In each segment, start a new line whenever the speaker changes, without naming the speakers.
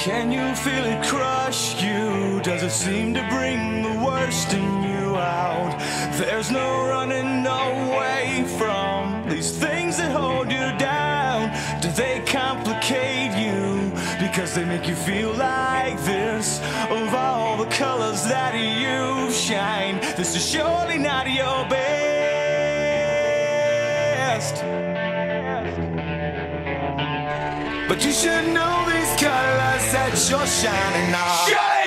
Can you feel it crush you? Does it seem to bring the worst in you out? There's no running away from these things that hold you down. Do they complicate you? Because they make you feel like this. Of all the colors that you shine, this is surely not your best. But you should know that you're shining. Surely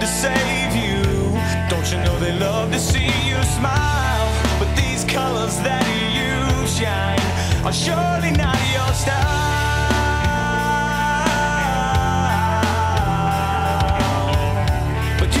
to save you. Don't you know they love to see you smile? But these colors that you shine are surely not your style. But